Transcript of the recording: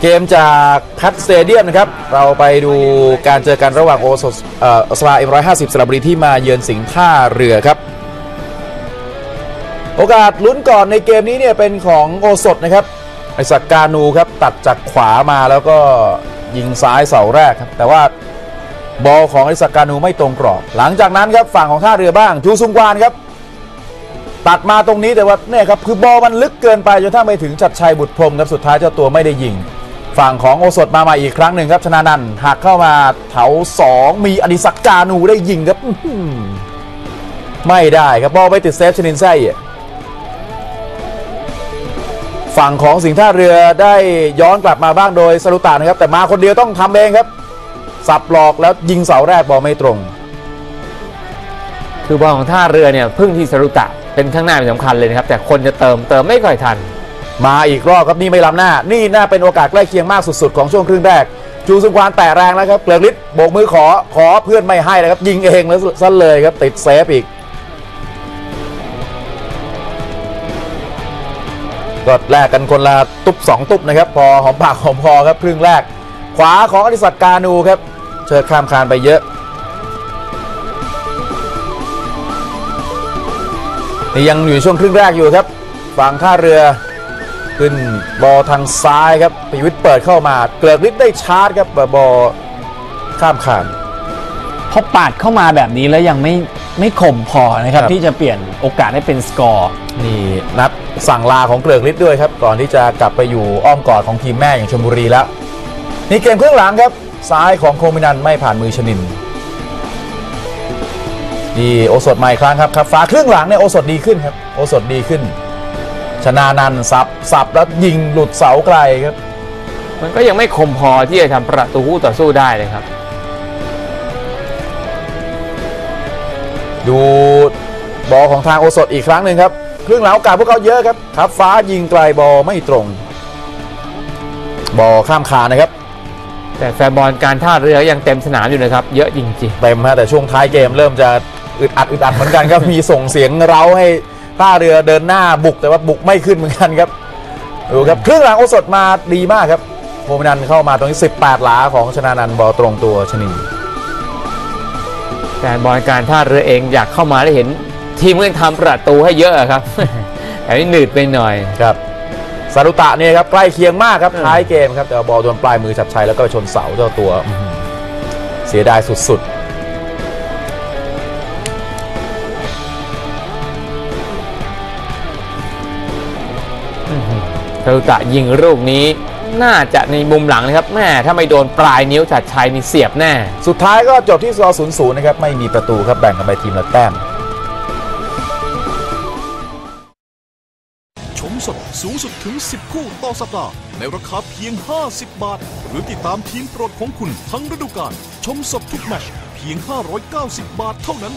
เกมจากแพตสเตเดียมนะครับ เราไปดูการเจอกันระหว่างโอสถเออสภาเอ็มร้อยห้าสิบสระบุรีที่มาเยือนสิงห์ท่าเรือครับ โอกาสลุ้นก่อนในเกมนี้เนี่ยเป็นของโอสถนะครับไอศักกานูครับตัดจากขวามาแล้วก็ยิงซ้ายเสาแรกครับ แต่ว่าบอลของไอศักกานูไม่ตรงกรอบ หลังจากนั้นครับฝั่งของท่าเรือบ้างจูซุงฮวานครับตัดมาตรงนี้แต่ว่าเนี่ยครับคือบอลมันลึกเกินไปจนเข้าไปถึงฉัตรชัยบุตรพรมครับสุดท้ายเจ้าตัวไม่ได้ยิง ฝั่งของโอสถมาใหม่อีกครั้งหนึ่งครับชนะนันหักเข้ามาแถวสองมีอดิศักดิ์กานูได้ยิงครับไม่ได้ครับบอลไปติดเซฟชนินไส้ฝั่งของสิงห์ท่าเรือได้ย้อนกลับมาบ้างโดยสรุตานะครับ แต่มาคนเดียวต้องทำเองครับ สับหลอกแล้วยิงเสาแรกบอลไม่ตรง คือบอลของท่าเรือเนี่ยพึ่งที่สรุตะเป็นข้างหน้าเป็นสำคัญเลยนะครับ แต่คนจะเติมเติมไม่ค่อยทัน มาอีกรอบครับนี่ไม่ล้ำหน้า นี่น่าเป็นโอกาสใกล้เคียงมากสุดๆ ของช่วงครึ่งแรก จูซุงควานแตะแรงแล้วครับเกลือกฤทธิ์โบกมือขอขอเพื่อนไม่ให้นะครับ ยิงเองแล้วซะเลยครับติดเซฟอีก ก็แลกกันคนละตุบสองตุบนะครับ พอหอมปากหอมคอครับครึ่งแรก ขวาของอดิศักดิ์กานูครับ เชิดข้ามคานไปเยอะนี่ยังอยู่ในช่วงครึ่งแรกอยู่ครับฝั่งท่าเรือ ขึ้นบอลทางซ้ายครับปิยวิทย์เปิดเข้ามา เกลือกฤทธิ์ได้ชาร์จครับบอลข้ามคานพอปาดเข้ามาแบบนี้แล้วยังไม่ไม่ข่มพอนะครับครับ ที่จะเปลี่ยนโอกาสให้เป็นสกอร์นี่นัดสั่งลาของเกลือกฤทธิ์ด้วยครับ ก่อนที่จะกลับไปอยู่อ้อมกอดของทีมแม่อย่างชลบุรีแล้วนี่เกมครึ่งหลังครับซ้ายของโคมินันไม่ผ่านมือชนินนี่โอสดใหม่ครั้งครับครับฟ้าครึ่งหลังเนี่ยโอสดดีขึ้นครับโอสดดีขึ้น ชนานันท์สับสับแล้วยิงหลุดเสาไกลครับ มันก็ยังไม่คมพอที่จะทำประตูคู่ต่อสู้ได้เลยครับ ดูบอลของทางโอสถอีกครั้งหนึ่งครับ ครึ่งหลังโอกาสพวกเขาเยอะครับครับฟ้ายิงไกลบอลไม่ตรง บอลข้ามคานนะครับ แต่แฟนบอลการท่าเรือยังเต็มสนามอยู่นะครับ เยอะจริงเต็มฮะแต่ช่วงท้ายเกมเริ่มจะอึดอัดอึดอัดเหมือนกันครับ มีส่งเสียงเร้าให้ ท่าเรือเดินหน้าบุกแต่ว่าบุกไม่ขึ้นเหมือนกันครับดูครับครึ่งหลังโอสถมาดีมากครับโมมินันเข้ามาตรงนี้ 18 หลาของชนานันท์บอลตรงตัวชนินๆแฟนบอลการท่าเรือเองอยากเข้ามาได้เห็น ทีมเล่นทำประตูให้เยอะอะครับแต่นี่หนืดไปหน่อยครับสารุตะเนี่ยครับใกล้เคียงมากครับอืมท้ายเกมครับแต่ว่าบอลโดนปลายมือชัดชัยแล้วก็ไปชนเสาเจ้าตัวอื้อหือเสียดายสุด สรุตะยิงลูกนี้น่าจะในมุมหลังนะครับแม่ถ้าไม่โดนปลายนิ้วจัดชัยนี่เสียบแน่ๆสุดท้ายก็จบที่สกอร์0 0นะครับ ไม่มีประตูครับแบ่งกันไปทีมละแต้ม ชมสดสูงสุดถึง 10 คู่ต่อสัปดาห์ ในราคาเพียง 50 บาท หรือติดตามทีมโปรดของคุณทั้งฤดูกาลชมสดทุกแมตชเพียง 590 บาทเท่านั้น